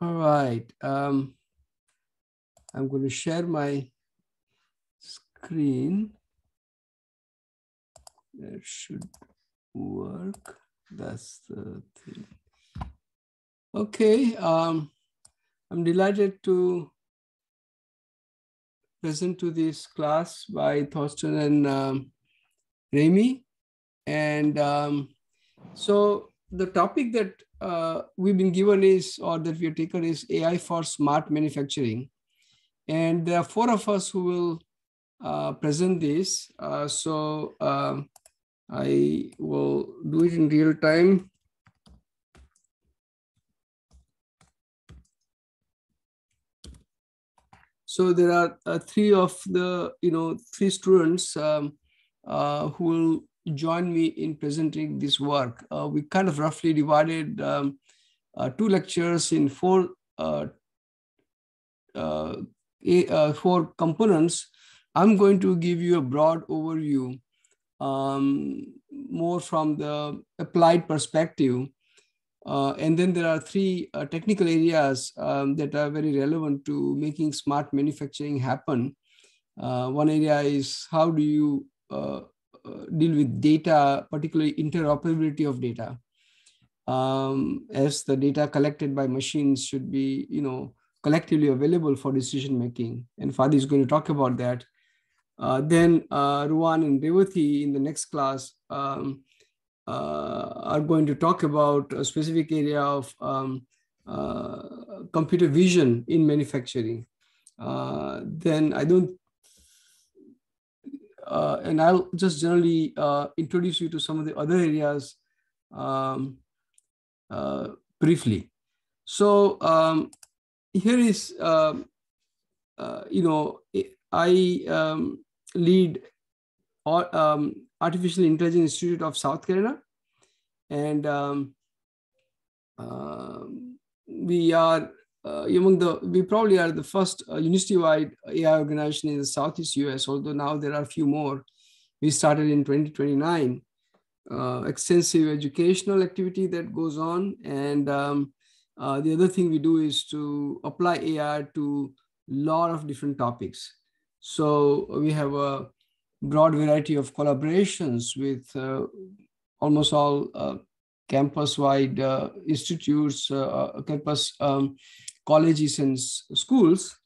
All right. Um, I'm going to share my screen. That should work. That's the thing. Okay. Um, I'm delighted to present to this class by Thorsten and um, Remy. And um, so the topic that uh, we've been given is, or that we have taken is AI for smart manufacturing. And there are four of us who will uh, present this. Uh, so um, I will do it in real time. So there are uh, three of the, you know, three students um, uh, who will join me in presenting this work. Uh, we kind of roughly divided um, uh, two lectures in four, uh, uh, a, four components. I'm going to give you a broad overview, um, more from the applied perspective. Uh, and then there are three uh, technical areas um, that are very relevant to making smart manufacturing happen. Uh, one area is how do you deal with data, particularly interoperability of data. Um, as the data collected by machines should be, you know, collectively available for decision making. And Fadi is going to talk about that. Uh, then uh, Ruwan and Revati in the next class um, uh, are going to talk about a specific area of um, uh, computer vision in manufacturing. Uh, then I don't uh, and I'll just generally uh, introduce you to some of the other areas um, uh, briefly. So um, here is, um, uh, you know, I um, lead um, Artificial Intelligence Institute of South Carolina, and um, we are uh, among the, we probably are the first uh, university-wide AI organization in the Southeast US, although now there are a few more. We started in 2029. Uh, extensive educational activity that goes on. And um, uh, the other thing we do is to apply AI to a lot of different topics. So we have a broad variety of collaborations with uh, almost all uh, campus-wide institutes, campus um, colleges and schools.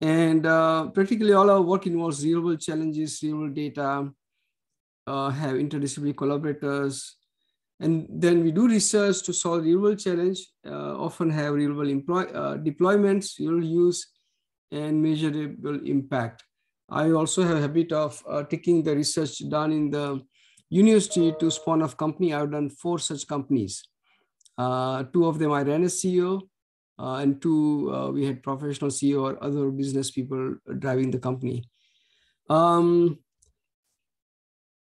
And uh, practically all our work involves real world challenges, real world data, uh, have interdisciplinary collaborators. And then we do research to solve real world challenge, uh, often have real world employ, uh, deployments, real use, and measurable impact. I also have a habit of uh, taking the research done in the university to spawn off company. I've done four such companies. Uh, two of them I ran as CEO, uh, and two, uh, we had professional CEO or other business people driving the company. Um,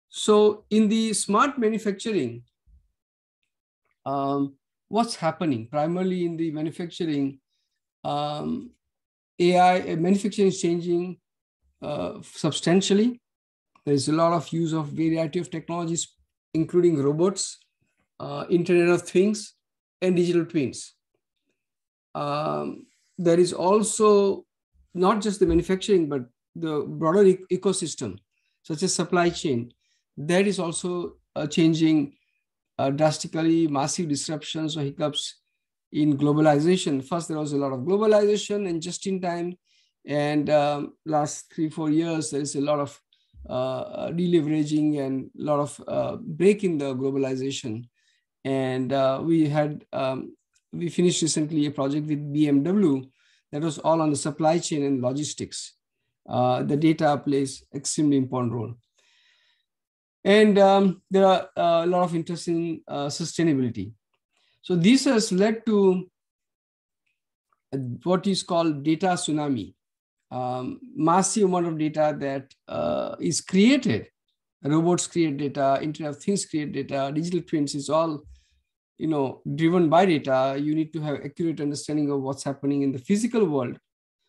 so in the smart manufacturing, um, what's happening primarily in the manufacturing, um, AI manufacturing is changing uh, substantially. There's a lot of use of variety of technologies, including robots, uh, Internet of Things, and digital twins um, there is also not just the manufacturing, but the broader e ecosystem, such as supply chain, that is also uh, changing uh, drastically, massive disruptions or hiccups in globalization. First, there was a lot of globalization and just in time. And um, last three, four years, there is a lot of uh, deleveraging and a lot of uh, break in the globalization. And uh, we had um, we finished recently a project with BMW that was all on the supply chain and logistics. Uh, the data plays extremely important role. And um, there are uh, a lot of interest in uh, sustainability. So this has led to what is called data tsunami. Um, massive amount of data that uh, is created. Robots create data, Internet of Things create data, digital twins is all you know, driven by data, you need to have accurate understanding of what's happening in the physical world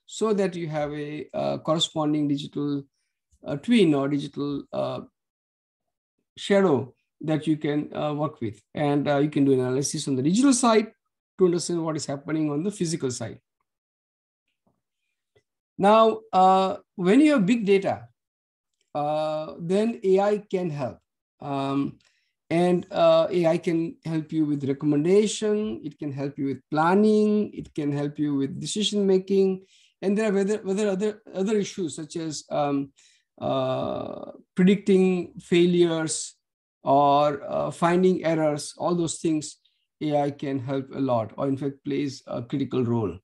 so that you have a uh, corresponding digital uh, twin or digital uh, shadow that you can uh, work with. And uh, you can do analysis on the digital side to understand what is happening on the physical side. Now, uh, when you have big data, then AI can help. Um, and uh, AI can help you with recommendation, it can help you with planning, it can help you with decision making. And there are whether, whether other, other issues such as um, uh, predicting failures or uh, finding errors, all those things AI can help a lot, or in fact plays a critical role.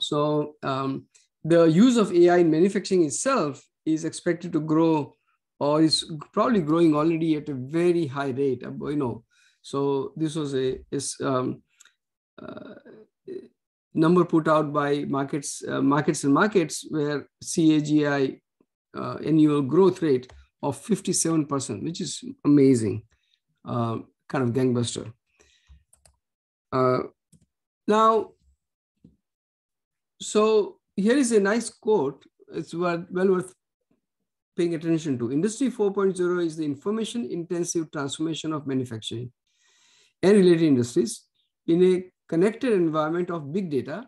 So um, the use of AI in manufacturing itself is expected to grow or is probably growing already at a very high rate. You know, so this was a um, uh, number put out by markets, uh, markets and markets where CAGR uh, annual growth rate of 57%, which is amazing, uh, kind of gangbuster. Uh, now, so here is a nice quote. It's well worth paying attention to. Industry 4.0 is the information intensive transformation of manufacturing and related industries in a connected environment of big data,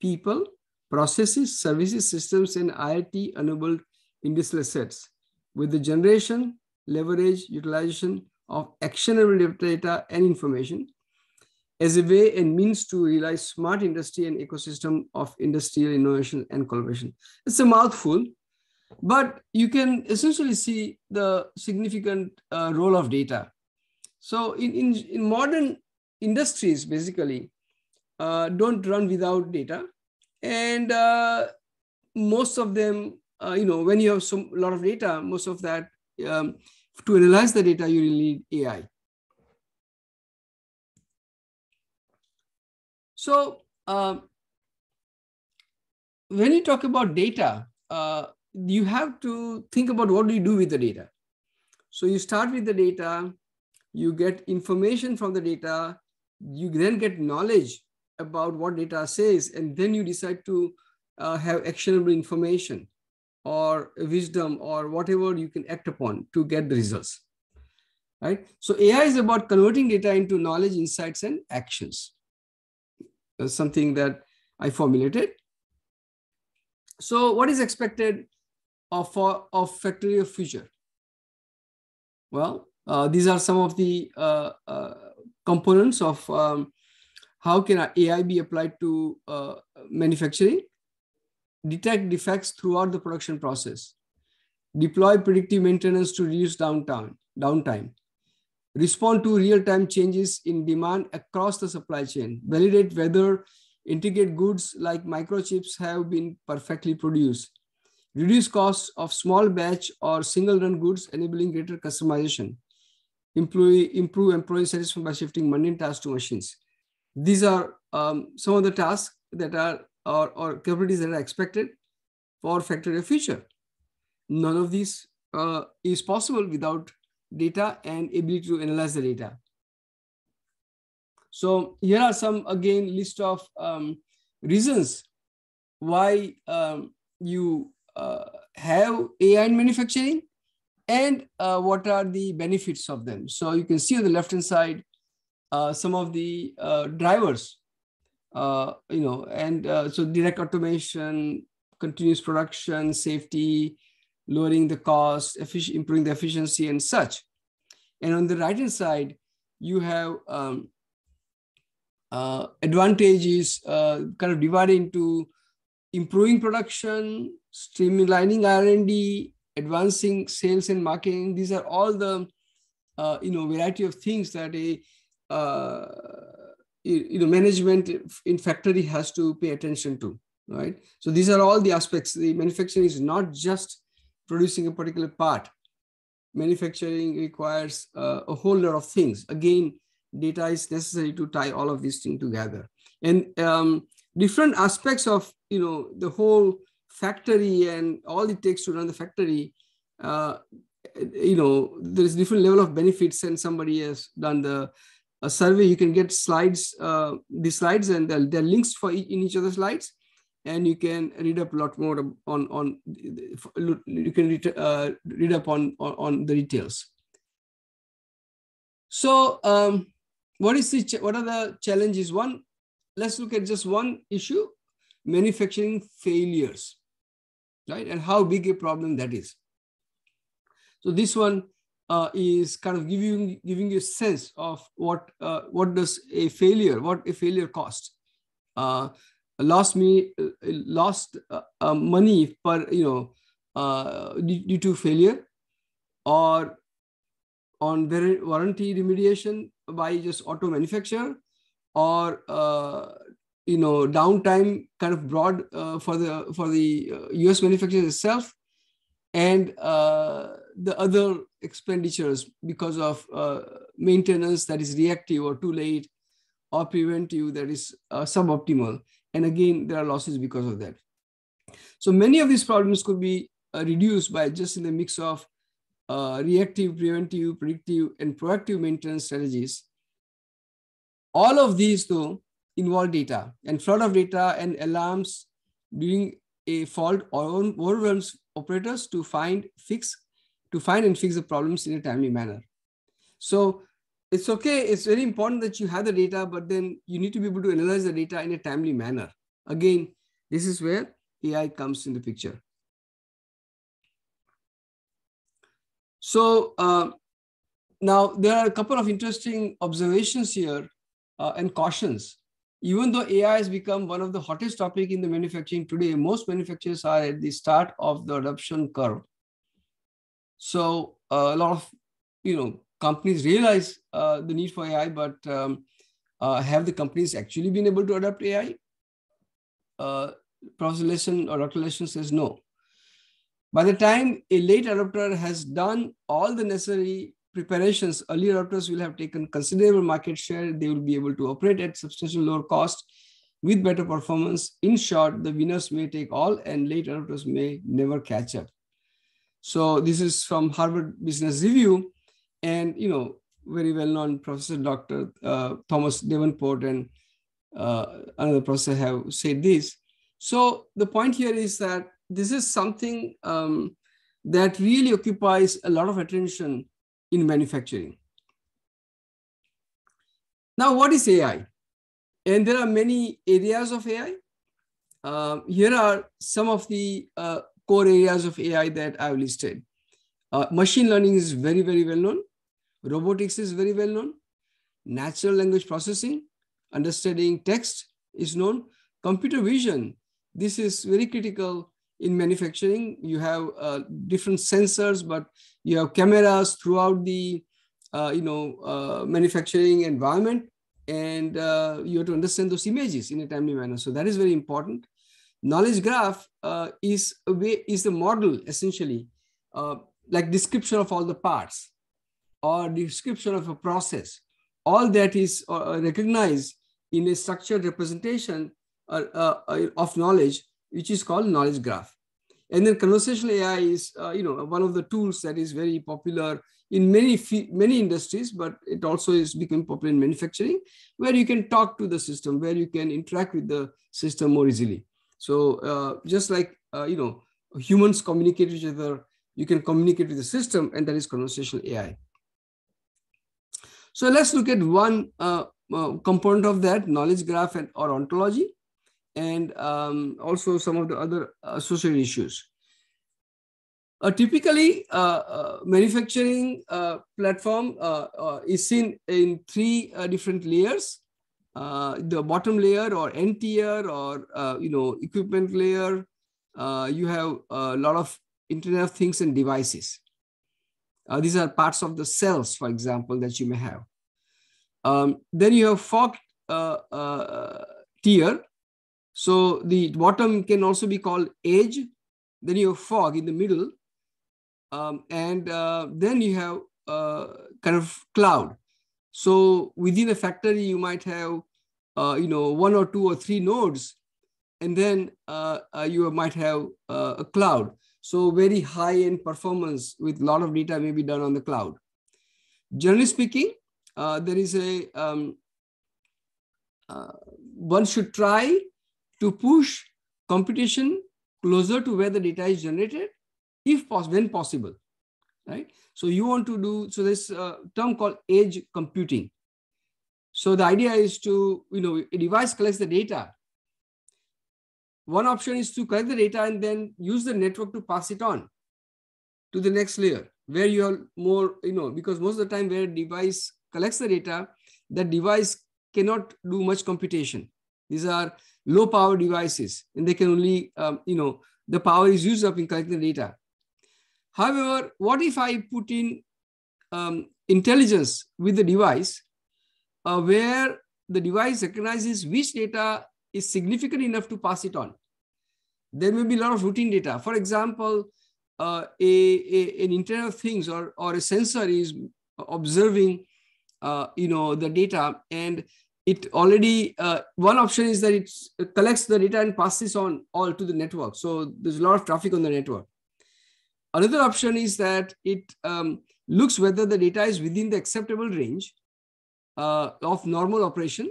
people, processes, services, systems, and IoT enabled industrial assets with the generation, leverage, utilization of actionable data and information as a way and means to realize smart industry and ecosystem of industrial innovation and collaboration. It's a mouthful, but you can essentially see the significant uh, role of data. So in, in, in modern industries, basically, uh, don't run without data. And uh, most of them, uh, you know, when you have some lot of data, most of that, um, to analyze the data, you really need AI. So um, when you talk about data, uh, you have to think about what do you do with the data. So you start with the data, you get information from the data, you then get knowledge about what data says, and then you decide to uh, have actionable information or wisdom or whatever you can act upon to get the results. Right? So AI is about converting data into knowledge, insights, and actions. That's something that I formulated. So what is expected of, of factory of future? Well, uh, these are some of the uh, uh, components of um, how can AI be applied to uh, manufacturing? Detect defects throughout the production process. Deploy predictive maintenance to reduce downtime. downtime. Respond to real-time changes in demand across the supply chain. Validate whether integrated goods like microchips have been perfectly produced. Reduce costs of small batch or single run goods, enabling greater customization. Employee, improve employee satisfaction by shifting mundane tasks to machines these are um, some of the tasks that are or, or capabilities that are expected for factory of future. None of these uh, is possible without data and ability to analyze the data. So here are some, again, list of um, reasons why um, you have AI in manufacturing and uh, what are the benefits of them. So you can see on the left-hand side, uh, some of the uh, drivers, uh, you know, and so direct automation, continuous production, safety, lowering the cost, improving the efficiency and such. And on the right-hand side, you have um, uh, advantages uh, kind of divided into improving production, streamlining R&D, advancing sales and marketing. These are all the uh, you know variety of things that a uh, you know management in factory has to pay attention to right? So these are all the aspects. The manufacturing is not just producing a particular part. Manufacturing requires uh, a whole lot of things. Again data is necessary to tie all of these things together. And um, different aspects of you know the whole factory and all it takes to run the factory uh, you know there is different level of benefits and somebody has done the a survey, you can get slides, uh, the slides and there, are links for each, in each of the slides. And you can read up a lot more on, on you can read, uh, read up on, on, on the details. So um, what is the what are the challenges? One, let's look at just one issue: manufacturing failures, right? And how big a problem that is. So this one uh, is kind of giving giving you a sense of what uh, what does a failure, what a failure cost. Uh, lost me uh, lost uh, uh, money per you know due to failure, or on warranty remediation by just auto manufacturer, or you know downtime kind of broad for the for the U.S. manufacturer itself, and the other expenditures because of uh, maintenance that is reactive or too late or preventive that is uh, suboptimal. And again, there are losses because of that. So many of these problems could be uh, reduced by just in the mix of uh, reactive, preventive, predictive, and proactive maintenance strategies. All of these, though, involve data and flood of data and alarms during a fault or overwhelms operators to find, fix, to find and fix the problems in a timely manner. So it's okay. It's very important that you have the data, but then you need to be able to analyze the data in a timely manner. Again, this is where AI comes in the picture. So uh, now there are a couple of interesting observations here uh, and cautions. Even though AI has become one of the hottest topic in the manufacturing today, most manufacturers are at the start of the adoption curve. So uh, a lot of you know companies realize uh, the need for AI, but um, uh, have the companies actually been able to adopt AI? Uh, Professor Lesson or Dr. Lesson says no. By the time a late adopter has done all the necessary preparations, early adopters will have taken considerable market share. They will be able to operate at substantial lower cost with better performance. In short, the winners may take all and late adopters may never catch up. So this is from Harvard Business Review and you know very well-known professor Dr. Uh, Thomas Davenport and uh, another professor have said this. So the point here is that this is something um, that really occupies a lot of attention in manufacturing. Now, what is AI? And there are many areas of AI. Uh, here are some of the uh, core areas of AI that I've listed. Uh, machine learning is very, very well known. Robotics is very well known. Natural language processing, understanding text is known. Computer vision, this is very critical in manufacturing. You have uh, different sensors, but you have cameras throughout the uh, you know uh, manufacturing environment, and uh, you have to understand those images in a timely manner. So that is very important. Knowledge graph uh, is a way is the model essentially, uh, like description of all the parts or description of a process, all that is recognized in a structured representation of knowledge, which is called knowledge graph. And then conversational AI is, uh, you know, one of the tools that is very popular in many many industries, but it also is becoming popular in manufacturing, where you can talk to the system, where you can interact with the system more easily. So uh, just like uh, you know, humans communicate with each other, you can communicate with the system, and that is conversational AI. So let's look at one uh, uh, component of that, knowledge graph and, or ontology, and um, also some of the other associated issues. Uh, typically, uh, uh, manufacturing uh, platform is seen in three different layers. the bottom layer or N tier or you know equipment layer. you have a lot of Internet of Things and devices. Uh, these are parts of the cells, for example, that you may have. Um, then you have fog uh, uh, tier. So the bottom can also be called edge. Then you have fog in the middle. Um, and uh, then you have uh, kind of cloud. So within a factory, you might have, uh, you know, one or two or three nodes. And then uh, you might have a cloud. So very high end performance with a lot of data may be done on the cloud. Generally speaking, uh, there is a, um, uh, one should try to push computation closer to where the data is generated, if possible, when possible, right? So you want to do, so this uh, term called edge computing. So the idea is to, you know, a device collects the data. One option is to collect the data and then use the network to pass it on to the next layer where you are more, you know, because most of the time where a device collects the data, that device cannot do much computation. These are low power devices and they can only, um, you know, the power is used up in collecting the data. However, what if I put in um, intelligence with the device uh, where the device recognizes which data is significant enough to pass it on? There may be a lot of routine data. For example, uh, a, a, an Internet of Things or, or a sensor is observing uh, you know, the data and it already, uh, one option is that it collects the data and passes on all to the network. So there's a lot of traffic on the network. Another option is that it um, looks whether the data is within the acceptable range uh, of normal operation.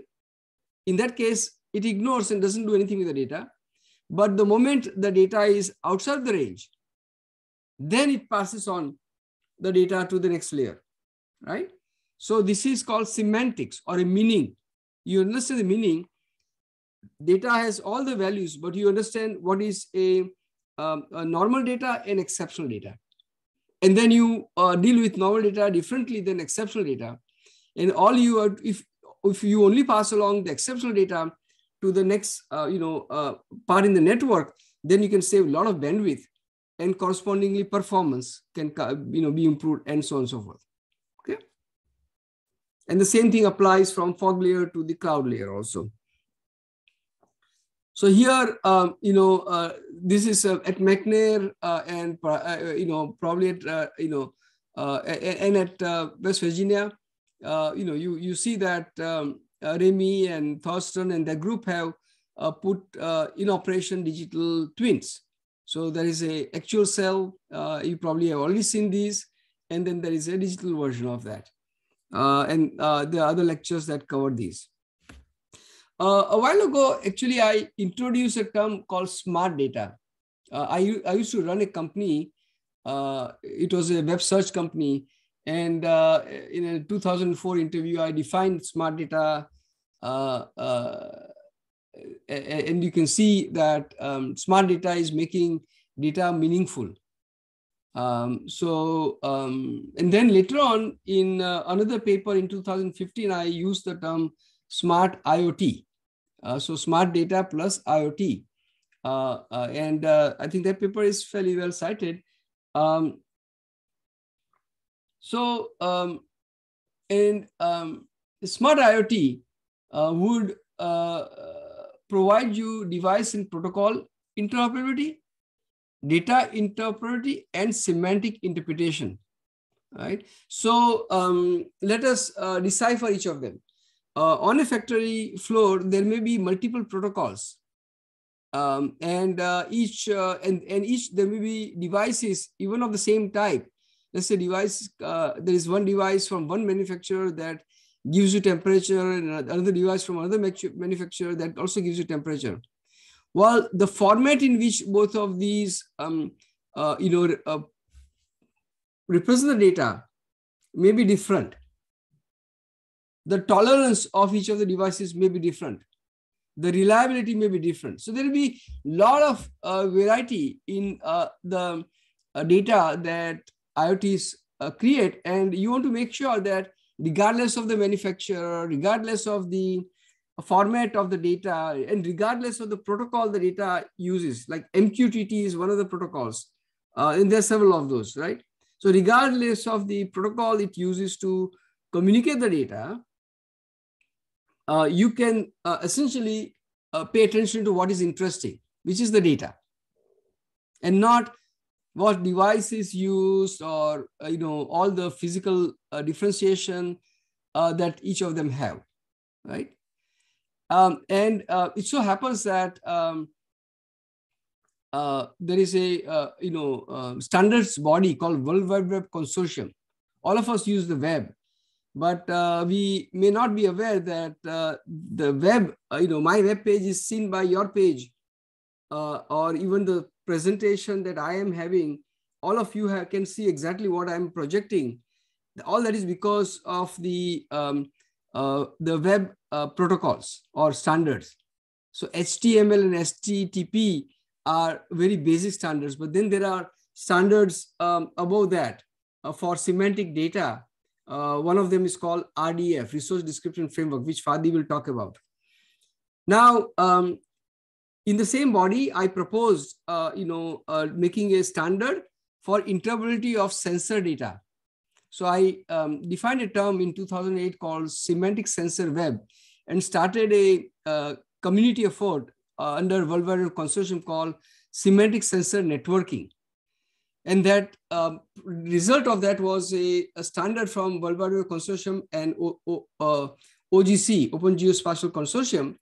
In that case, it ignores and doesn't do anything with the data. But the moment the data is outside the range, then it passes on the data to the next layer, right? So this is called semantics or a meaning. You understand the meaning. Data has all the values, but you understand what is a, um, a normal data and exceptional data. And then you uh, deal with normal data differently than exceptional data. And all you are, if, if you only pass along the exceptional data to the next, uh, you know, uh, part in the network, then you can save a lot of bandwidth and correspondingly performance can, you know, be improved and so on and so forth. And the same thing applies from fog layer to the cloud layer also. So here, um, you know, uh, this is uh, at McNair uh, and, uh, uh, you know, probably at, uh, you know, and at West Virginia, you know, you, you see that um, Remy and Thorsten and their group have put in operation digital twins. So there is a actual cell, you probably have already seen these, and then there is a digital version of that and uh, the other lectures that cover these. Uh, a while ago, actually, I introduced a term called smart data. Uh, I, I used to run a company. Uh, it was a web search company. And uh, in a 2004 interview, I defined smart data. and you can see that um, smart data is making data meaningful. Um, so, um, and then later on in uh, another paper in 2015, I used the term smart IoT. Uh, so smart data plus IoT. Uh, uh, and uh, I think that paper is fairly well cited. Um, so, um, and um, smart IoT uh, would provide you device and protocol interoperability data interpretability and semantic interpretation, right? So um, let us uh, decipher each of them. Uh, on a factory floor, there may be multiple protocols. Um, and uh, each uh, and, and each there may be devices even of the same type. Let's say device, uh, there is one device from one manufacturer that gives you temperature and another device from another manufacturer that also gives you temperature. Well, the format in which both of these, um, uh, you know, uh, represent the data may be different. The tolerance of each of the devices may be different. The reliability may be different. So there will be a lot of uh, variety in uh, the uh, data that IoTs uh, create. And you want to make sure that regardless of the manufacturer, regardless of the format of the data and regardless of the protocol the data uses like mqtt is one of the protocols uh, and there are several of those right? So regardless of the protocol it uses to communicate the data uh, you can uh, essentially uh, pay attention to what is interesting which is the data and not what device is used or uh, you know all the physical uh, differentiation that each of them have right um, and uh, it so happens that um, uh, there is a uh, you know uh, standards body called World Wide Web Consortium. All of us use the web, but uh, we may not be aware that uh, the web, you know, my web page is seen by your page, or even the presentation that I am having. All of you have, can see exactly what I'm projecting. All that is because of the um, uh, the web uh, protocols or standards. So HTML and HTTP are very basic standards, but then there are standards um, above that uh, for semantic data. Uh, one of them is called RDF, Resource Description Framework, which Fadi will talk about. Now, um, in the same body, I proposed, uh, you know, uh, making a standard for interoperability of sensor data. So I um, defined a term in 2008 called semantic sensor web and started a uh, community effort uh, under World Wide Consortium called semantic sensor networking. And that um, result of that was a, a, standard from World Wide Consortium and o, o, uh, OGC, Open Geospatial Consortium,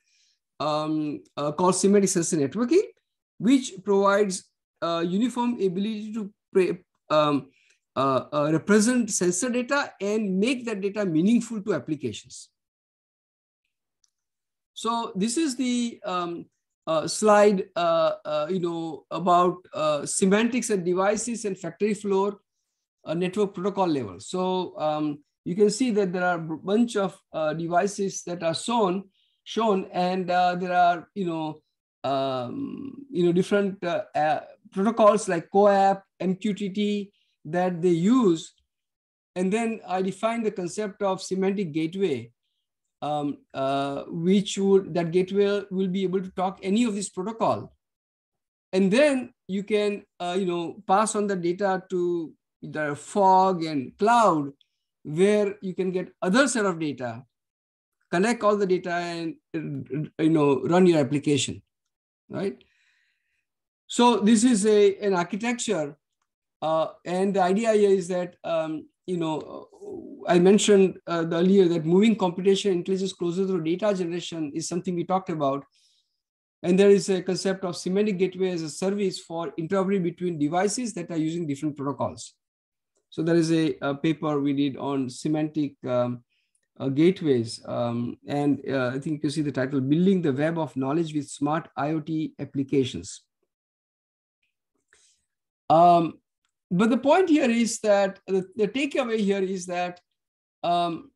um, uh, called semantic sensor networking, which provides uh, uniform ability to um, uh, uh, represent sensor data and make that data meaningful to applications. So this is the um, uh, slide, uh, uh, you know, about uh, semantics and devices and factory floor network protocol level. So um, you can see that there are a bunch of devices that are shown, shown, and there are, you know, um, you know, different protocols like CoAP, MQTT that they use. And then I define the concept of semantic gateway, um, uh, which would, that gateway will be able to talk any of this protocol. And then you can, uh, you know, pass on the data to the fog and cloud, where you can get other set of data, connect all the data and, you know, run your application, right? So this is a, an architecture. Uh, and the idea here is that, um, you know, I mentioned uh, earlier that moving computation intelligence closer to data generation is something we talked about. And there is a concept of semantic gateway as a service for interoperability between devices that are using different protocols. So there is a, a paper we did on semantic um, uh, gateways. Um, and uh, I think you see the title, Building the Web of Knowledge with Smart IoT Applications. Um, but the point here is that the, the takeaway here is that um,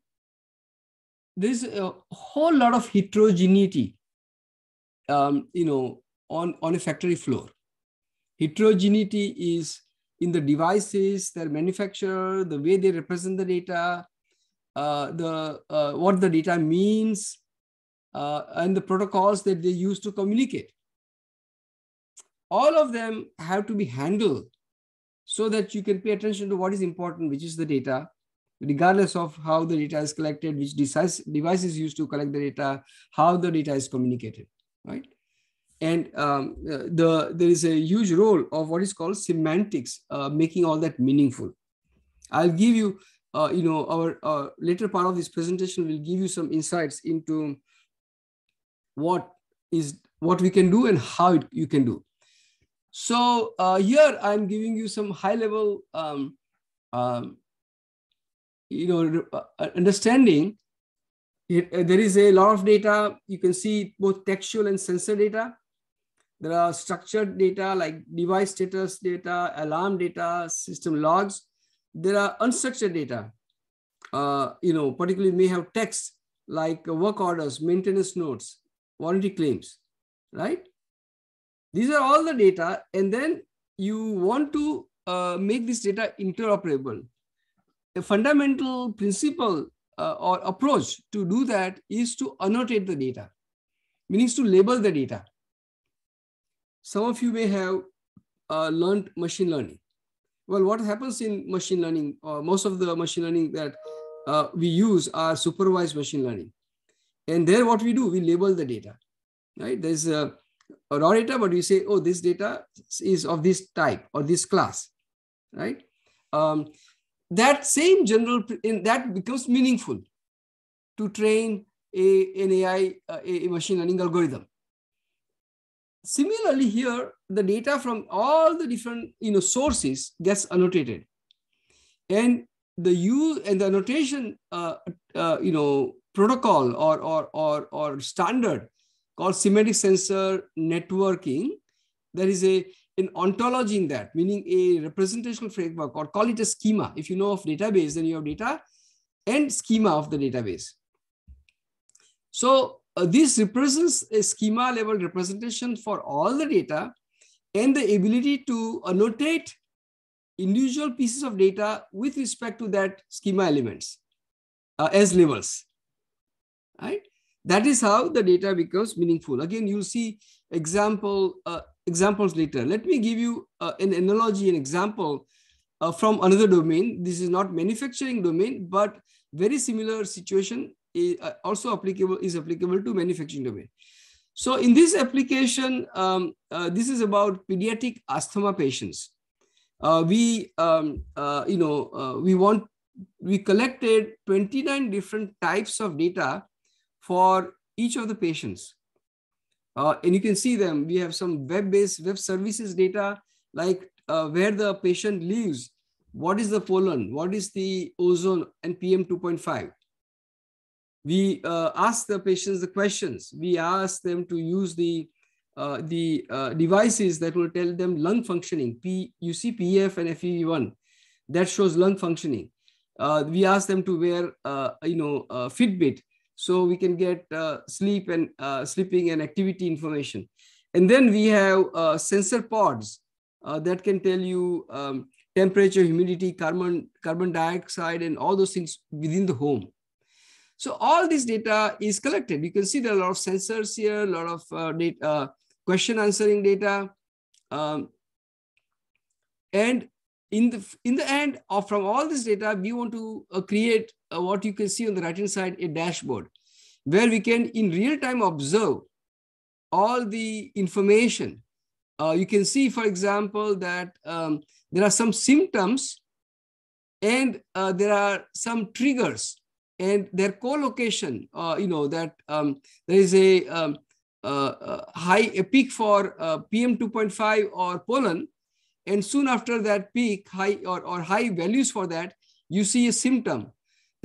there's a whole lot of heterogeneity, um, you know, on, on a factory floor. Heterogeneity is in the devices, their manufacturer, the way they represent the data, uh, the uh, what the data means, uh, and the protocols that they use to communicate all of them have to be handled so that you can pay attention to what is important, which is the data, regardless of how the data is collected, which device, is used to collect the data, how the data is communicated, right? And um, the there is a huge role of what is called semantics, uh, making all that meaningful. I'll give you, uh, you know, our uh, later part of this presentation will give you some insights into what is what we can do and how it, you can do. So uh, here I'm giving you some high level, um, um, you know, uh, understanding. It, uh, there is a lot of data. You can see both textual and sensor data. There are structured data like device status data, alarm data, system logs. There are unstructured data. Uh, you know, particularly may have text like work orders, maintenance notes, warranty claims, right? These are all the data, and then you want to uh, make this data interoperable. A fundamental principle uh, or approach to do that is to annotate the data, meaning to label the data. Some of you may have uh, learned machine learning. Well, what happens in machine learning, uh, most of the machine learning that uh, we use are supervised machine learning. And there what we do, we label the data, right? There's a raw data, but you say, oh, this data is of this type or this class, right? Um, that same general, in that becomes meaningful to train a, an AI, uh, a machine learning algorithm. Similarly here, the data from all the different you know, sources gets annotated. And the use and the annotation uh, uh, you know, protocol or, or, or, or standard called semantic sensor networking. There is a an ontology in that, meaning a representational framework, or call it a schema. If you know of database, then you have data and schema of the database. So uh, this represents a schema level representation for all the data and the ability to annotate individual pieces of data with respect to that schema elements uh, as labels, right? That is how the data becomes meaningful. Again, you'll see example uh, examples later. Let me give you uh, an analogy, an example uh, from another domain. This is not manufacturing domain, but very similar situation is uh, also applicable is applicable to manufacturing domain. So in this application, um, uh, this is about pediatric asthma patients. Uh, we, um, you know, we want, we collected 29 different types of data for each of the patients. Uh, and you can see them. We have some web-based web services data, like uh, where the patient lives, what is the pollen, what is the ozone and PM 2.5. We uh, ask the patients the questions. We ask them to use the uh, the uh, devices that will tell them lung functioning. P, you see PF and FEV1, that shows lung functioning. Uh, we ask them to wear, you know, Fitbit so we can get uh, sleep and uh, sleeping and activity information. And then we have uh, sensor pods uh, that can tell you um, temperature, humidity, carbon, carbon dioxide, and all those things within the home. So all this data is collected. You can see there are a lot of sensors here, a lot of uh, data, uh, question answering data. Um, and in the, in the end, of, from all this data, we want to create uh, what you can see on the right hand side, a dashboard, where we can in real time observe all the information. Uh, you can see, for example, that um, there are some symptoms and uh, there are some triggers and their co-location, uh, you know, that um, there is a um, uh, high a peak for uh, PM 2.5 or pollen, and soon after that peak, high or, or high values for that, you see a symptom.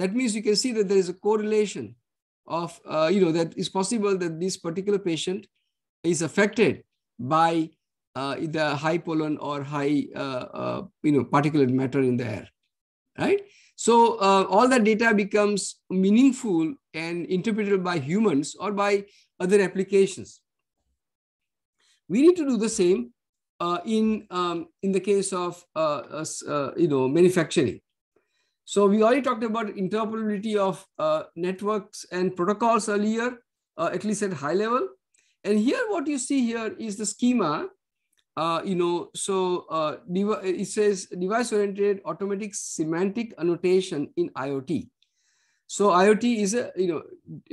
That means you can see that there is a correlation of, uh, you know, that it's possible that this particular patient is affected by uh, either high pollen or high, uh, uh you know, particulate matter in the air, right? So uh, all that data becomes meaningful and interpreted by humans or by other applications. We need to do the same uh, in, um, in the case of, you know, manufacturing. So we already talked about interoperability of uh, networks and protocols earlier, uh, at least at high level. And here what you see here is the schema. Uh, you know, so uh, it says device-oriented automatic semantic annotation in IoT. So IoT is a, you know,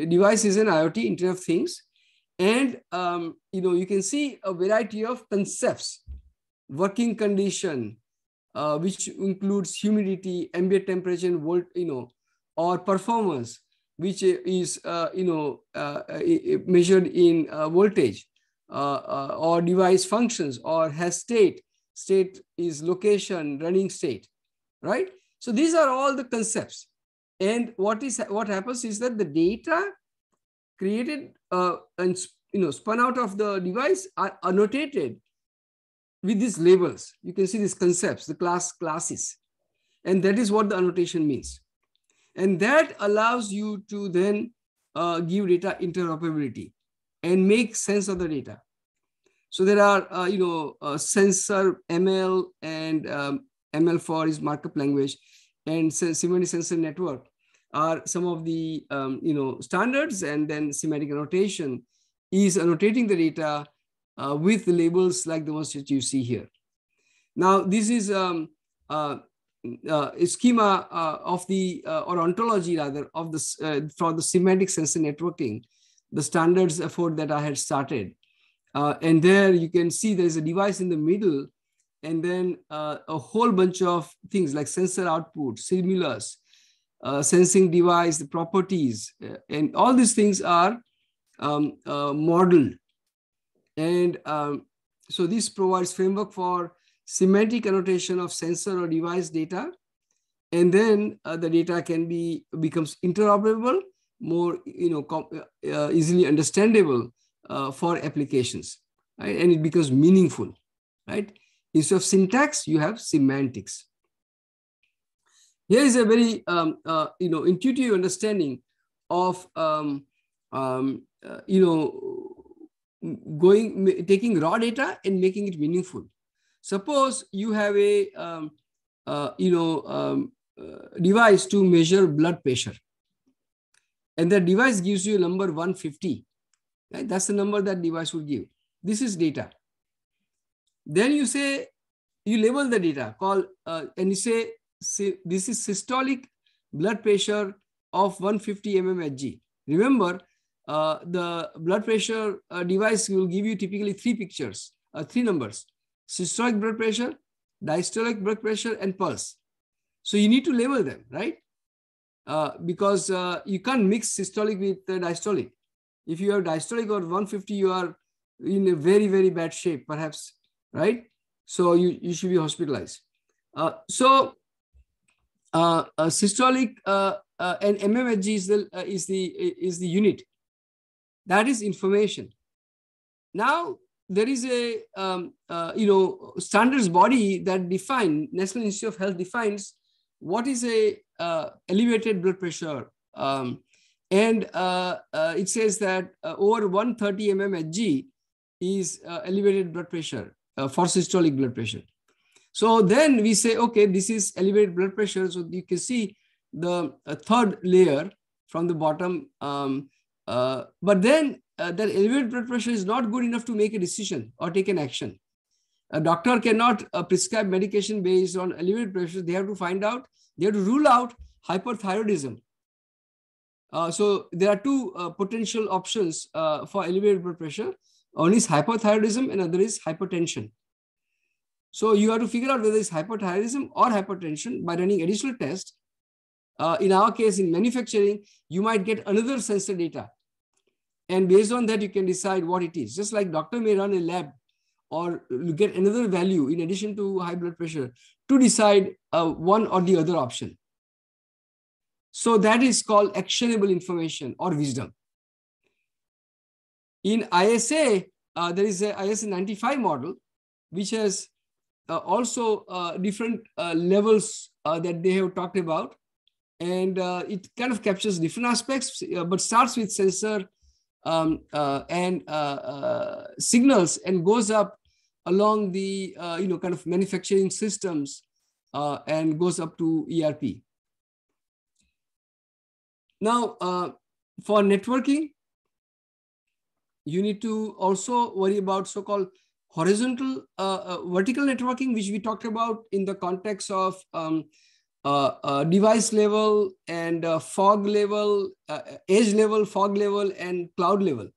device is an IoT, Internet of Things. And, um, you know, you can see a variety of concepts, working condition, uh, which includes humidity, ambient temperature, and volt, you know, or performance, which is, uh, you know, uh, measured in uh, voltage, uh, uh, or device functions, or has state. State is location, running state, right? So these are all the concepts. And what is what happens is that the data created and you know spun out of the device are annotated with these labels. You can see these concepts, the class classes. And that is what the annotation means. And that allows you to then uh, give data interoperability and make sense of the data. So there are, uh, you know, uh, sensor ML and um, ML4 is markup language and semantic sensor network are some of the, um, you know, standards and then semantic annotation is annotating the data uh, with labels like the ones that you see here. Now, this is um, uh, uh, a schema uh, of the, uh, or ontology rather, of the, uh, for the semantic sensor networking, the standards effort that I had started. and there you can see there's a device in the middle and then a whole bunch of things like sensor output, stimulus, sensing device, the properties, and all these things are um, modeled and um, so this provides framework for semantic annotation of sensor or device data. And then uh, the data can be becomes interoperable, more you know, uh, easily understandable uh, for applications, right? And it becomes meaningful, right? Instead of syntax, you have semantics. Here is a very um, uh, you know intuitive understanding of um, um, uh, you know, going taking raw data and making it meaningful. Suppose you have a um, uh, you know um, uh, device to measure blood pressure, and the device gives you a number 150. Right? That's the number that device would give. This is data. Then you say you label the data, call uh, and you say, say this is systolic blood pressure of 150 mmHg. Remember, uh, the blood pressure uh, device will give you typically three pictures, uh, three numbers, systolic blood pressure, diastolic blood pressure, and pulse. So you need to label them, right? Uh, because uh, you can't mix systolic with diastolic. If you have diastolic or 150, you are in a very, very bad shape, perhaps, right? So you, you should be hospitalized. so systolic and mmHg is the, is, the, is the unit that is information. Now, there is a um, uh, you know standards body that define National Institute of Health defines what is a uh, elevated blood pressure, um, and uh, uh it says that uh, over 130 mmHg is uh, elevated blood pressure for systolic blood pressure. So then we say, okay, this is elevated blood pressure. So you can see the third layer from the bottom. Um, uh, but then uh, that elevated blood pressure is not good enough to make a decision or take an action. A doctor cannot uh, prescribe medication based on elevated pressure. They have to find out, they have to rule out hyperthyroidism. Uh, so there are two uh, potential options for elevated blood pressure. One is hyperthyroidism and other is hypertension. So you have to figure out whether it's hyperthyroidism or hypertension by running additional tests. in our case, in manufacturing, you might get another sensor data and based on that, you can decide what it is. Just like doctor may run a lab or get another value in addition to high blood pressure to decide uh, one or the other option. So that is called actionable information or wisdom. In ISA, uh, there is a ISA 95 model, which has uh, also uh, different uh, levels uh, that they have talked about. And it kind of captures different aspects, but starts with sensor um, uh, and uh, uh, signals and goes up along the uh, you know kind of manufacturing systems uh, and goes up to ERP. Now, uh, for networking, you need to also worry about so-called horizontal vertical networking, which we talked about in the context of um, uh, uh, device level and uh, fog level, uh, edge level, fog level, and cloud level.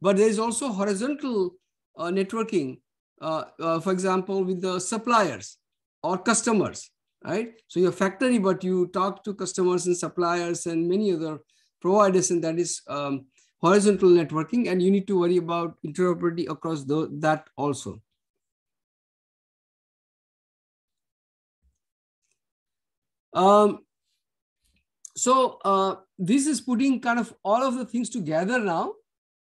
But there is also horizontal uh, networking, uh, for example, with the suppliers or customers, right? So your factory, but you talk to customers and suppliers and many other providers, and that is um, horizontal networking, and you need to worry about interoperability across the, that also. Um, so uh, this is putting kind of all of the things together now.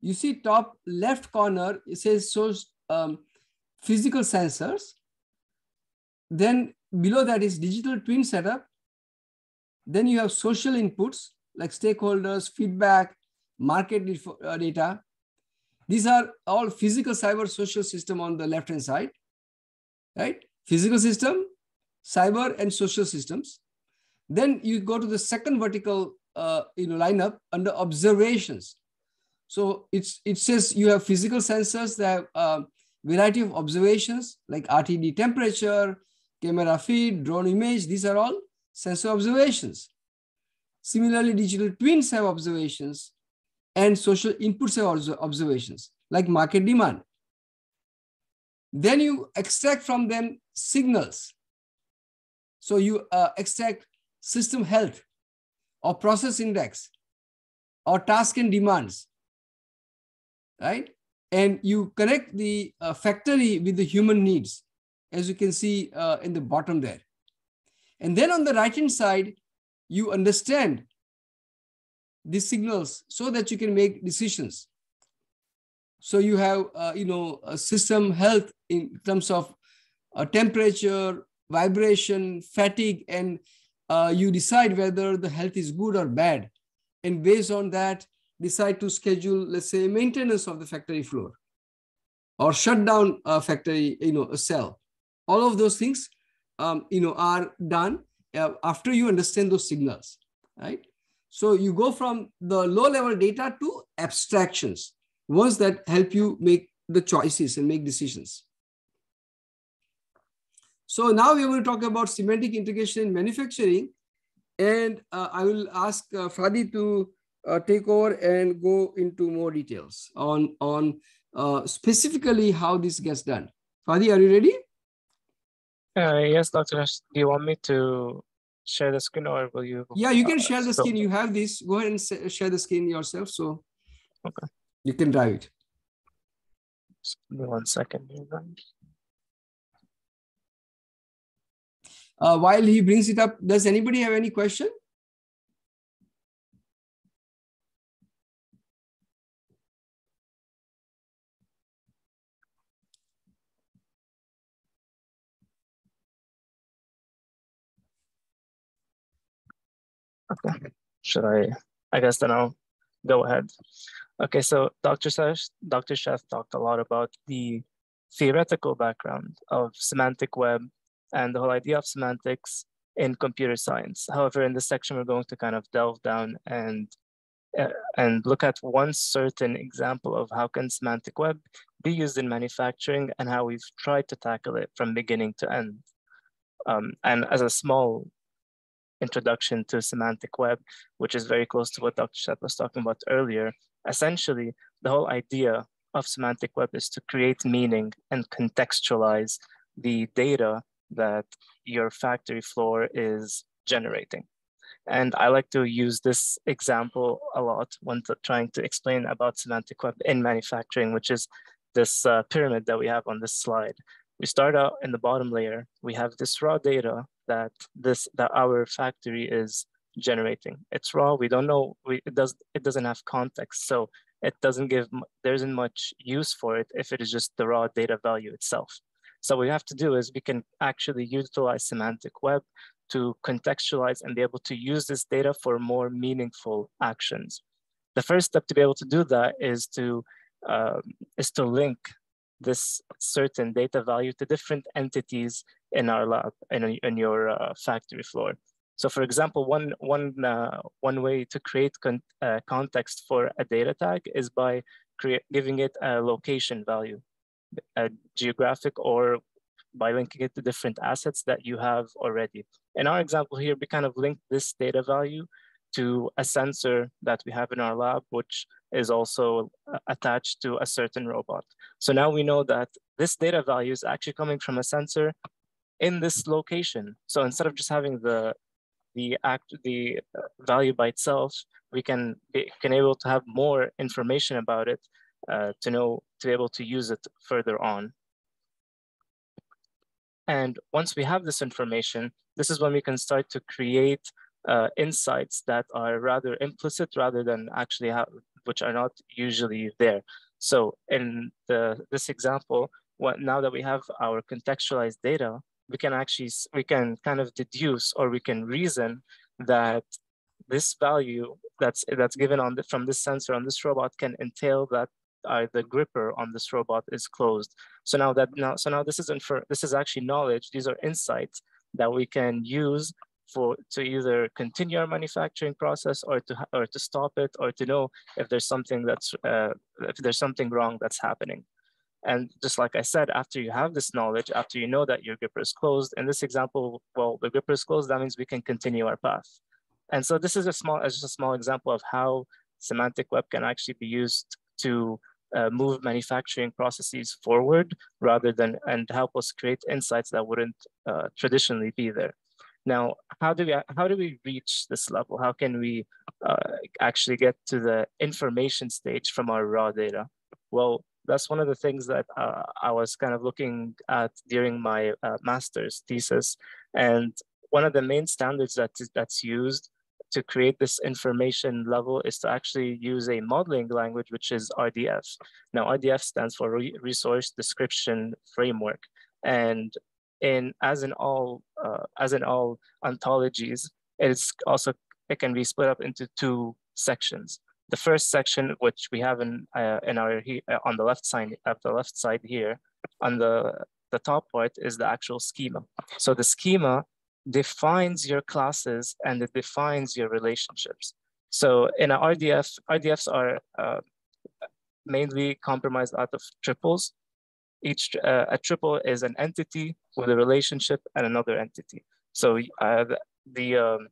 You see top left corner, it says shows um, physical sensors. Then below that is digital twin setup. Then you have social inputs like stakeholders, feedback, market uh, data. These are all physical cyber social system on the left-hand side, right? Physical system, cyber and social systems. Then you go to the second vertical uh, you know, lineup under observations. So it's, it says you have physical sensors that have uh, variety of observations like RTD temperature, camera feed, drone image. These are all sensor observations. Similarly, digital twins have observations and social inputs have observations like market demand. Then you extract from them signals. So you uh, extract system health or process index or task and demands, right? And you connect the uh, factory with the human needs, as you can see uh, in the bottom there. And then on the right-hand side, you understand these signals so that you can make decisions. So you have, uh, you know, a system health in terms of uh, temperature, vibration, fatigue, and uh, you decide whether the health is good or bad. And based on that, decide to schedule, let's say, maintenance of the factory floor or shut down a factory, you know, a cell. All of those things, um, you know, are done uh, after you understand those signals, right? So you go from the low level data to abstractions, ones that help you make the choices and make decisions. So now we will talk about semantic integration in manufacturing. And uh, I will ask uh, Fadi to uh, take over and go into more details on, on uh, specifically how this gets done. Fadi, are you ready? Uh, yes, Dr. Do you want me to share the screen or will you? Yeah, you can share the screen. You have this. Go ahead and share the screen yourself. So okay. you can drive it. Just give me one second. Uh, while he brings it up, does anybody have any question? Okay. Should I? I guess then I'll go ahead. Okay, so Dr. Sheth, Dr. Sheth talked a lot about the theoretical background of semantic web and the whole idea of semantics in computer science. However, in this section, we're going to kind of delve down and uh, and look at one certain example of how can semantic web be used in manufacturing and how we've tried to tackle it from beginning to end. Um, and as a small introduction to semantic web, which is very close to what Dr. Sheth was talking about earlier, essentially the whole idea of semantic web is to create meaning and contextualize the data that your factory floor is generating. And I like to use this example a lot when trying to explain about semantic web in manufacturing, which is this uh, pyramid that we have on this slide. We start out in the bottom layer. We have this raw data that this that our factory is generating. It's raw. We don't know. We, it does. It doesn't have context, so it doesn't give. There isn't much use for it if it is just the raw data value itself. So what we have to do is we can actually utilize semantic web to contextualize and be able to use this data for more meaningful actions. The first step to be able to do that is to uh, is to link this certain data value to different entities in our lab in, in your uh, factory floor. So for example, one, one, uh, one way to create con uh, context for a data tag is by giving it a location value a geographic or by linking it to different assets that you have already. In our example here, we kind of link this data value to a sensor that we have in our lab, which is also uh, attached to a certain robot. So now we know that this data value is actually coming from a sensor in this location. So instead of just having the the act the uh, value by itself, we can be can able to have more information about it uh, to know, to be able to use it further on. And once we have this information, this is when we can start to create uh, insights that are rather implicit rather than actually have, which are not usually there. So in the, this example, what, now that we have our contextualized data, we can actually, we can kind of deduce or we can reason that this value that's, that's given on the, from this sensor on this robot can entail that uh, the gripper on this robot is closed. So now that now, so now this is infer, this is actually knowledge. These are insights that we can use for to either continue our manufacturing process or to or to stop it or to know if there's something that's uh, if there's something wrong that's happening. And just like I said, after you have this knowledge, after you know that your gripper is closed, in this example, well, the gripper is closed, that means we can continue our path. And so this is a small, as just a small example of how semantic web can actually be used to uh, move manufacturing processes forward rather than and help us create insights that wouldn't uh, traditionally be there. Now, how do we how do we reach this level? How can we uh, actually get to the information stage from our raw data? Well, that's one of the things that uh, I was kind of looking at during my uh, master's thesis, and one of the main standards that that's used to create this information level is to actually use a modeling language, which is RDF. Now, RDF stands for Re Resource Description Framework. And in as in all uh, as in all ontologies, it's also it can be split up into two sections. the first section, which we have in uh, in our uh, on the left side at the left side here, on the the top part is the actual schema. So the schema defines your classes and it defines your relationships. So in an RDF, RDFs are uh, mainly comprised out of triples. Each uh, a triple is an entity with a relationship and another entity. So uh, the, um,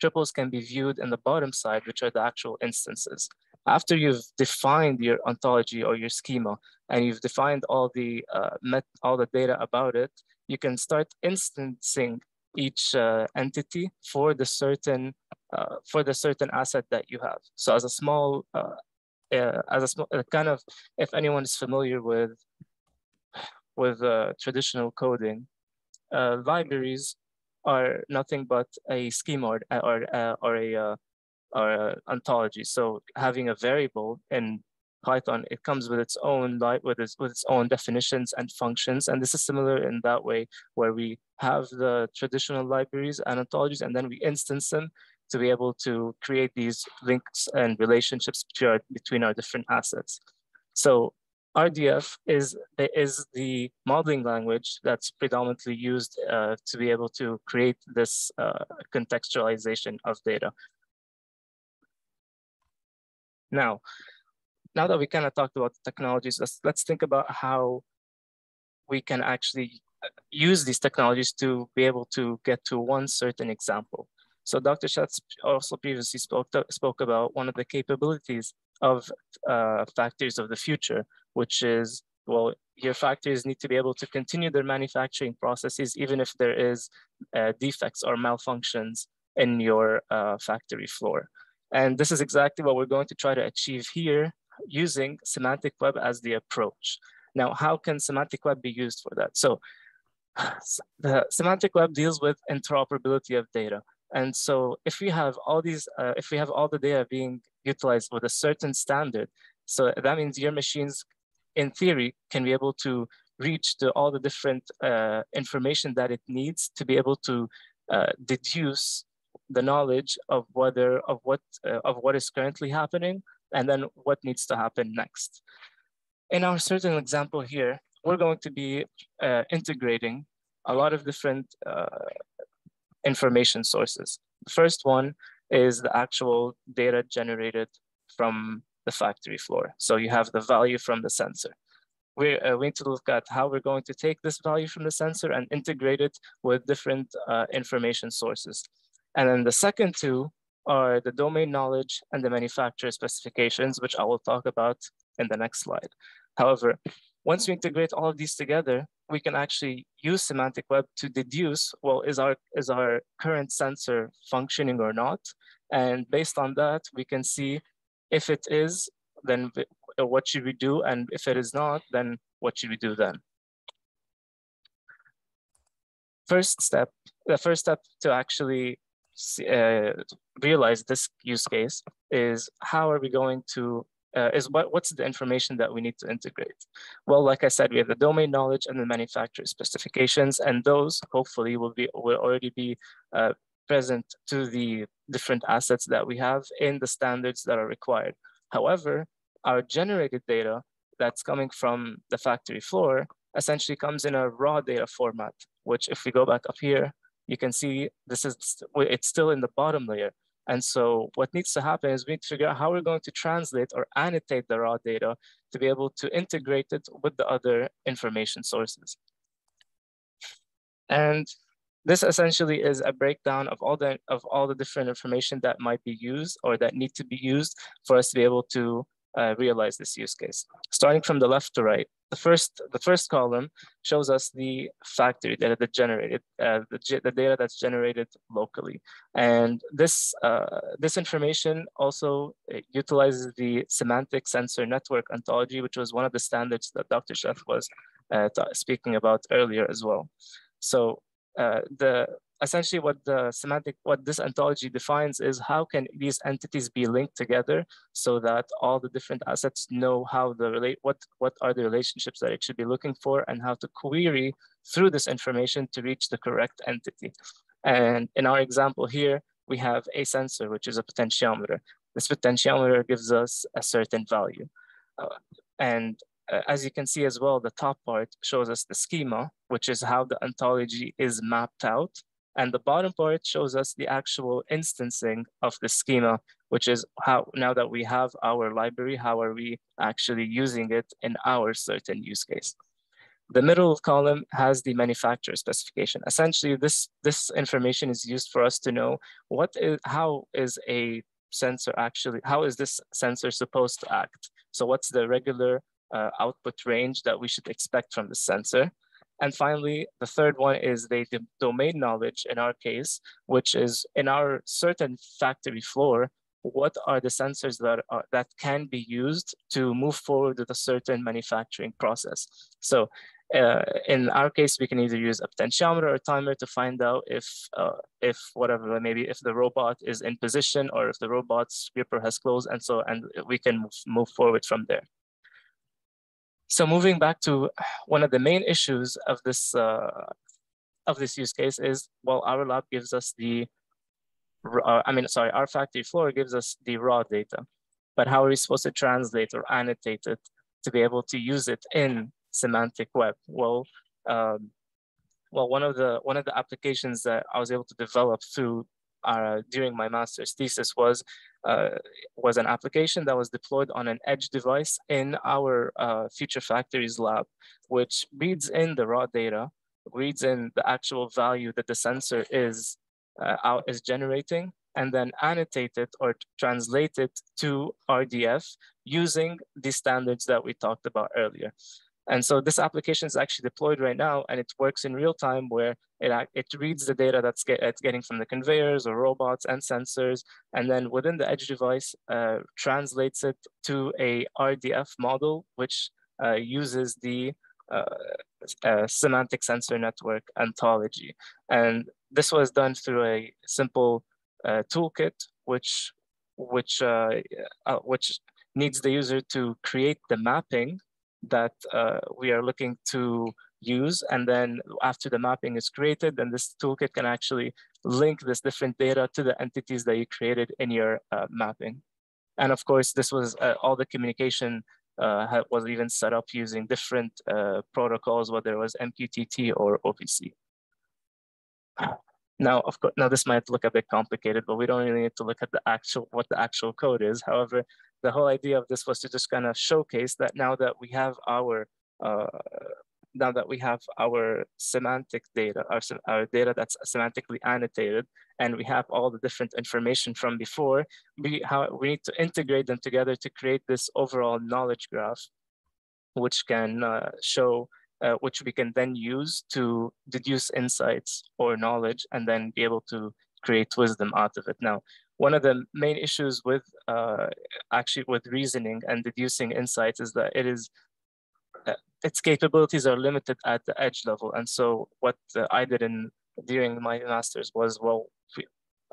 triples can be viewed in the bottom side, which are the actual instances. After you've defined your ontology or your schema, and you've defined all the uh, met all the data about it, you can start instancing each uh, entity for the certain uh, for the certain asset that you have. So as a small uh, uh, as a small uh, kind of if anyone is familiar with with traditional coding, libraries are nothing but a schema or or, or a or a ontology. So having a variable in Python, it comes with its own with its with its own definitions and functions. And this is similar in that way, where we have the traditional libraries and ontologies, and then we instance them to be able to create these links and relationships between our, between our different assets. So RDF is, is the modeling language that's predominantly used uh, to be able to create this uh, contextualization of data. Now, now that we kind of talked about the technologies, let's, let's think about how we can actually uh, use these technologies to be able to get to one certain example. So Dr. Sheth also previously spoke, to, spoke about one of the capabilities of uh, factories of the future, which is, well, your factories need to be able to continue their manufacturing processes, even if there is uh, defects or malfunctions in your uh, factory floor. And this is exactly what we're going to try to achieve here using semantic web as the approach. Now, how can semantic web be used for that? So the semantic web deals with interoperability of data. And so if we have all these, uh, if we have all the data being utilized with a certain standard, so that means your machines in theory can be able to reach to all the different uh, information that it needs to be able to uh, deduce the knowledge of whether of what uh, of what is currently happening and then what needs to happen next. In our certain example here, we're going to be uh, integrating a lot of different uh, information sources. The first one is the actual data generated from the factory floor. So you have the value from the sensor. We're uh, going to look at how we're going to take this value from the sensor and integrate it with different uh, information sources. And then the second two are the domain knowledge and the manufacturer specifications, which I will talk about in the next slide. However, once we integrate all of these together, we can actually use semantic web to deduce, well, is our, is our current sensor functioning or not? And based on that, we can see if it is, then what should we do? And if it is not, then what should we do then? First step, the first step to actually uh, realize this use case is how are we going to uh, is what, what's the information that we need to integrate? Well, like I said, we have the domain knowledge and the manufacturer specifications, and those hopefully will be will already be uh, present to the different assets that we have in the standards that are required. However, our generated data that's coming from the factory floor essentially comes in a raw data format, which if we go back up here, you can see this is, it's still in the bottom layer. And so what needs to happen is we need to figure out how we're going to translate or annotate the raw data to be able to integrate it with the other information sources. And this essentially is a breakdown of all the of all the different information that might be used or that need to be used for us to be able to uh, realize this use case. Starting from the left to right, the first, the first column shows us the factory data that generated, uh, the, the data that's generated locally. And this, uh, this information also uh, utilizes the semantic sensor network ontology, which was one of the standards that Dr. Sheth was uh, speaking about earlier as well. So uh, the essentially what the semantic, what this ontology defines is how can these entities be linked together so that all the different assets know how the relate, what, what are the relationships that it should be looking for and how to query through this information to reach the correct entity. And in our example here, we have a sensor, which is a potentiometer. this potentiometer gives us a certain value. Uh, and uh, as you can see as well, the top part shows us the schema, which is how the ontology is mapped out. And the bottom part shows us the actual instancing of the schema, which is how now that we have our library, how are we actually using it in our certain use case. The middle column has the manufacturer specification. Essentially, this, this information is used for us to know what is, how is a sensor actually, how is this sensor supposed to act? So what's the regular uh, output range that we should expect from the sensor? And finally, the third one is the, domain knowledge in our case, which is in our certain factory floor, what are the sensors that, are, that can be used to move forward with a certain manufacturing process. So uh, in our case, we can either use a potentiometer or timer to find out if, uh, if whatever, maybe if the robot is in position or if the robot's gripper has closed and so, and we can move forward from there. So moving back to one of the main issues of this, uh, of this use case is, well, our lab gives us the, uh, I mean, sorry, our factory floor gives us the raw data, but how are we supposed to translate or annotate it to be able to use it in semantic web? Well, um, well, one of the one of the applications that I was able to develop through uh, during my master's thesis was uh, was an application that was deployed on an edge device in our uh, Future Factories lab, which reads in the raw data, reads in the actual value that the sensor is uh, out is generating, and then annotate it or translate it to RDF using the standards that we talked about earlier. And so this application is actually deployed right now and it works in real time where it, it reads the data that's get, it's getting from the conveyors or robots and sensors. And then within the edge device, uh, translates it to a RDF model, which uh, uses the uh, uh, semantic sensor network ontology. And this was done through a simple uh, toolkit, which, which, uh, which needs the user to create the mapping that uh, we are looking to use. And then after the mapping is created, then this toolkit can actually link this different data to the entities that you created in your uh, mapping. And of course, this was uh, all the communication uh, was even set up using different uh, protocols, whether it was MQTT or OPC. Now, of course, now this might look a bit complicated, but we don't really need to look at the actual what the actual code is. However, the whole idea of this was to just kind of showcase that now that we have our uh, now that we have our semantic data, our, our data that's semantically annotated, and we have all the different information from before, we, how, we need to integrate them together to create this overall knowledge graph, which can uh, show, uh, which we can then use to deduce insights or knowledge and then be able to create wisdom out of it. Now, one of the main issues with uh, actually with reasoning and deducing insights is that it is uh, its capabilities are limited at the edge level. And so what uh, I did in during my master's was, well,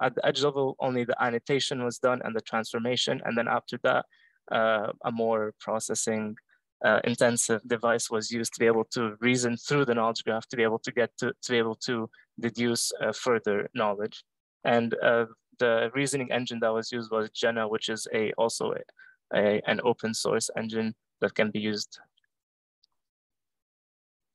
at the edge level, only the annotation was done and the transformation. And then after that, uh, a more processing uh, intensive device was used to be able to reason through the knowledge graph to be able to get to, to be able to deduce uh, further knowledge. And the reasoning engine that was used was Jena, which is a also a, a, an open source engine that can be used.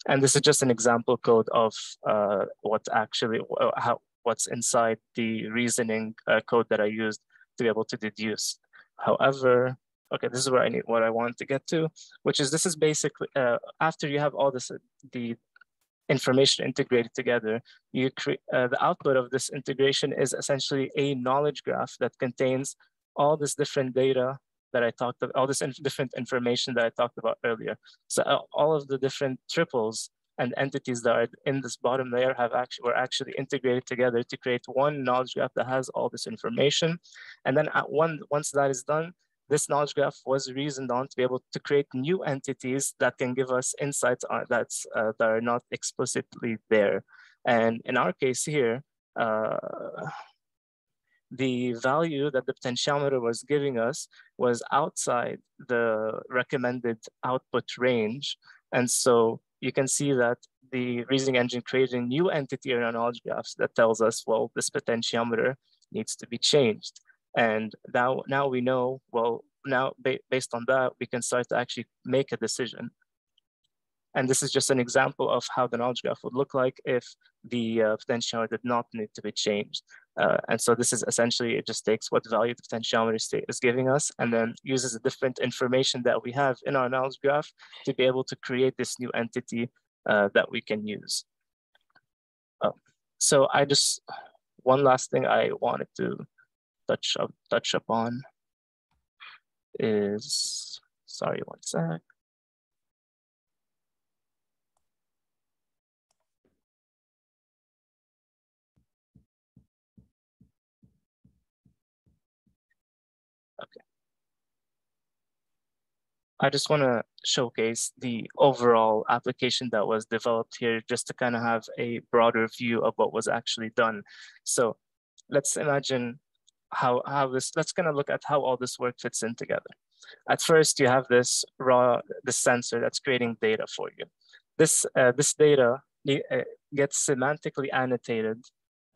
And this is just an example code of uh, what actually, uh, how, what's inside the reasoning uh, code that I used to be able to deduce. However, okay, this is where I need what I want to get to, which is this is basically uh, after you have all this the information integrated together, you create uh, the output of this integration is essentially a knowledge graph that contains all this different data that I talked about, all this inf different information that I talked about earlier. So uh, all of the different triples and entities that are in this bottom layer have actually were actually integrated together to create one knowledge graph that has all this information. And then at one once that is done, this knowledge graph was reasoned on to be able to create new entities that can give us insights on, that's, uh, that are not explicitly there. And in our case here, uh, the value that the potentiometer was giving us was outside the recommended output range. And so you can see that the reasoning engine created a new entity in our knowledge graphs that tells us, well, this potentiometer needs to be changed. And now, now we know, well, now ba based on that, we can start to actually make a decision. And this is just an example of how the knowledge graph would look like if the uh, potentiometer did not need to be changed. Uh, and so this is essentially, it just takes what value the potentiometer state is giving us and then uses the different information that we have in our knowledge graph to be able to create this new entity uh, that we can use. Uh, so I just, one last thing I wanted to touch up, touch upon is, sorry, one sec. Okay. I just want to showcase the overall application that was developed here just to kind of have a broader view of what was actually done. So let's imagine how, how this, let's kind of look at how all this work fits in together. At first, you have this raw, the sensor that's creating data for you. This, uh, this data gets semantically annotated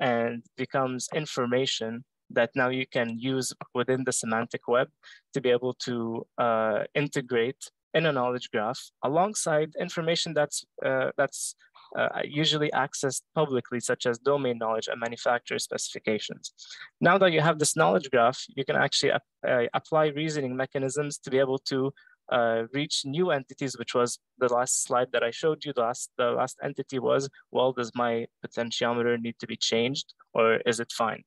and becomes information that now you can use within the semantic web to be able to uh, integrate in a knowledge graph alongside information that's, uh, that's uh, usually accessed publicly, such as domain knowledge and manufacturer specifications. Now that you have this knowledge graph, you can actually uh, apply reasoning mechanisms to be able to uh, reach new entities, which was the last slide that I showed you. The last, the last entity was, well, does my potentiometer need to be changed or is it fine?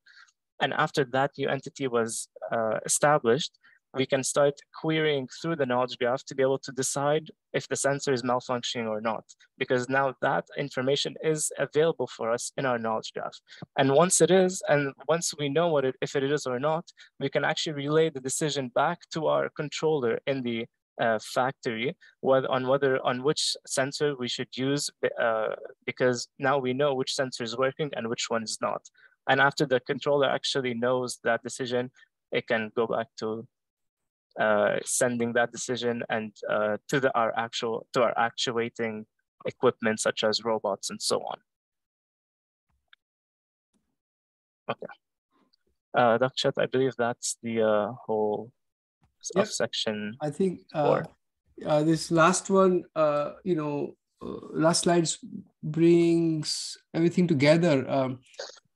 And after that new entity was uh, established, we can start querying through the knowledge graph to be able to decide if the sensor is malfunctioning or not, because now that information is available for us in our knowledge graph. And once it is, and once we know what it, if it is or not, we can actually relay the decision back to our controller in the uh, factory whether, on whether on which sensor we should use uh, because now we know which sensor is working and which one is not. And after the controller actually knows that decision, it can go back to sending that decision and uh, to the, our actual to our actuating equipment such as robots and so on. Okay. Uh. Sheth, I believe that's the uh, whole yep. section. I think uh, uh, this last one, uh, you know, uh, last slides brings everything together. Um,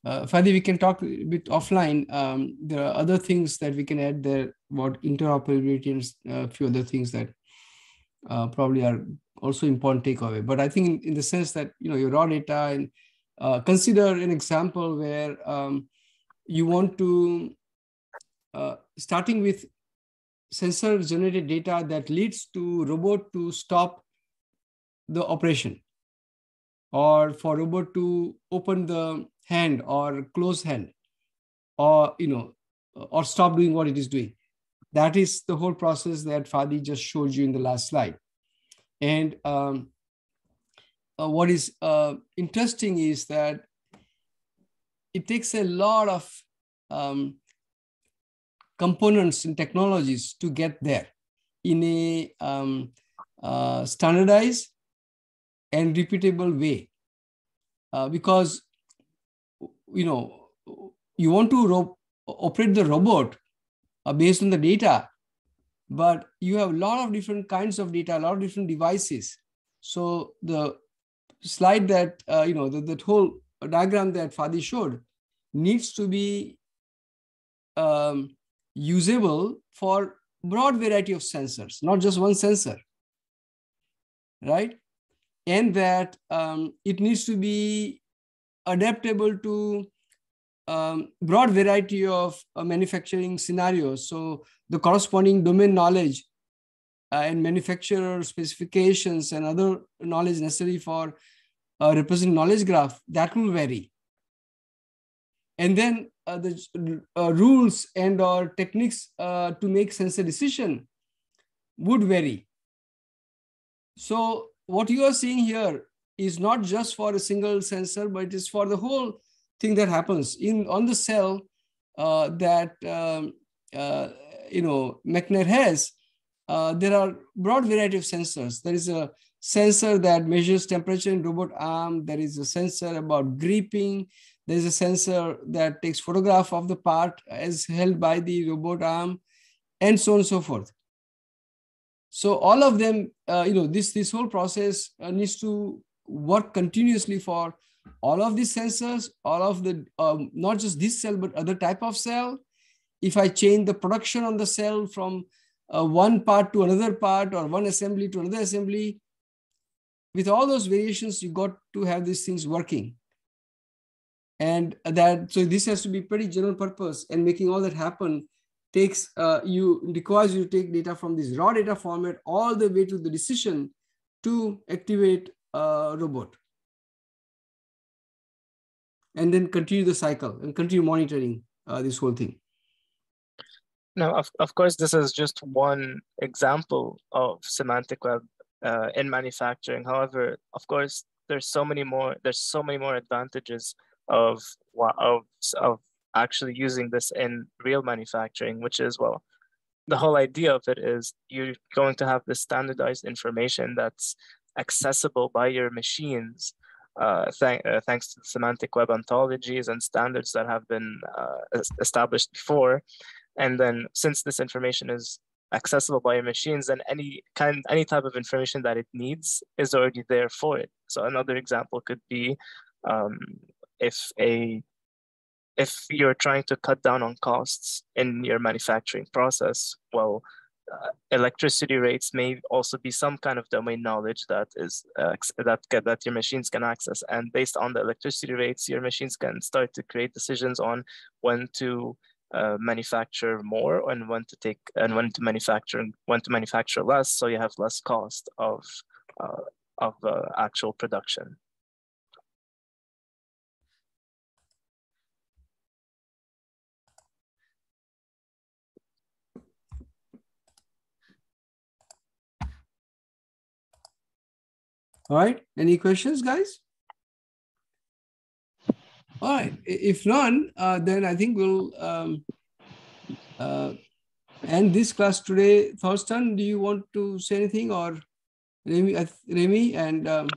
uh, Fadi, we can talk a bit offline. Um, there are other things that we can add there about interoperability and a uh, few other things that uh, probably are also important takeaway. But I think in, in, the sense that you know your raw data and uh, consider an example where um, you want to uh, starting with sensor generated data that leads to robot to stop the operation or for robot to open the hand or close hand or you know or stop doing what it is doing. That is the whole process that fadi just showed you in the last slide. And um, uh, what is uh, interesting is that it takes a lot of um, components and technologies to get there in a um, uh, standardized and repeatable way. Uh, because you know, you want to ro- operate the robot uh, based on the data, but you have a lot of different kinds of data, a lot of different devices. So the slide that, uh, you know, the, that whole diagram that Fadi showed needs to be um, usable for broad variety of sensors, not just one sensor, right? And that um, it needs to be adaptable to um, broad variety of uh, manufacturing scenarios. So the corresponding domain knowledge uh, and manufacturer specifications and other knowledge necessary for uh, representing knowledge graph, that will vary. And then uh, the uh, rules and or techniques uh, to make sensor decision would vary. So what you are seeing here is not just for a single sensor, but it is for the whole thing that happens in on the cell uh, that um, uh, you know McNair has. Uh, there are broad variety of sensors. There is a sensor that measures temperature in robot arm. There is a sensor about gripping. There's a sensor that takes photograph of the part as held by the robot arm, and so on and so forth. So all of them, uh, you know, this this whole process uh, needs to work continuously for all of these sensors, all of the um, not just this cell but other type of cell. If I change the production on the cell from uh, one part to another part or one assembly to another assembly, with all those variations, you got to have these things working and that so this has to be pretty general purpose and making all that happen takes uh, you requires you to take data from this raw data format all the way to the decision to activate a robot. And then continue the cycle and continue monitoring uh, this whole thing. Now of, of course this is just one example of semantic web uh, in manufacturing. However of course there's so many more there's so many more advantages of of of actually using this in real manufacturing, which is well, the whole idea of it is you're going to have this standardized information that's accessible by your machines uh, th uh, thanks to the semantic web ontologies and standards that have been uh, established before. And then since this information is accessible by your machines, then any kind, any type of information that it needs is already there for it. So another example could be um, if a if you're trying to cut down on costs in your manufacturing process, well, uh, electricity rates may also be some kind of domain knowledge that is uh, that that your machines can access, and based on the electricity rates, your machines can start to create decisions on when to uh, manufacture more and when to take and when to manufacture when to manufacture less, so you have less cost of uh, of uh, actual production. All right. Any questions, guys? All right. If none, uh, then I think we'll um, uh, end this class today. Thorsten, do you want to say anything or Ramy, uh, Ramy and um,